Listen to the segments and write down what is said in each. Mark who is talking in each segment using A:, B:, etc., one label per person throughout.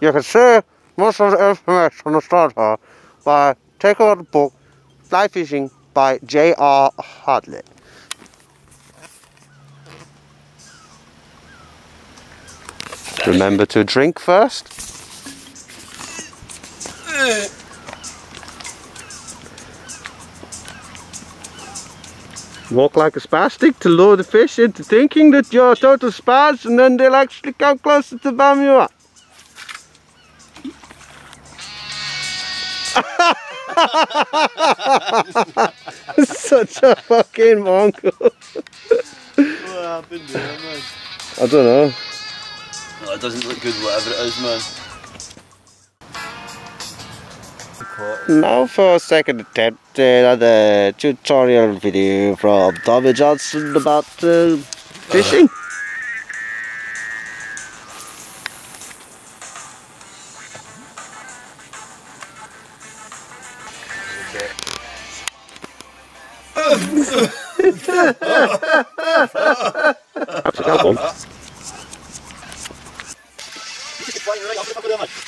A: You can see most of the information on the starter by taking out the book Fly Fishing by J.R. Hartley. Remember to drink first. Uh. Walk like a spastic to lure the fish into thinking that you're a total spaz and then they'll actually come closer to bum you up. Such a fucking mongo.
B: What happened there, man?
A: I don't know.
B: No, it doesn't look good, whatever it is, man.
A: Now for a second attempt another tutorial video from Tommy Johnstone about uh, fishing.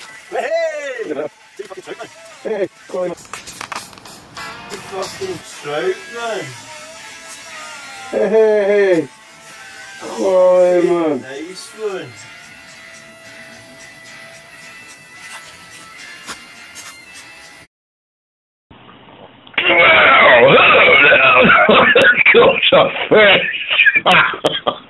B: Hey, fucking trout, man.
A: Hey, hey, hey. Oh, man.
B: Nice one.
C: Wow! Caught a fish!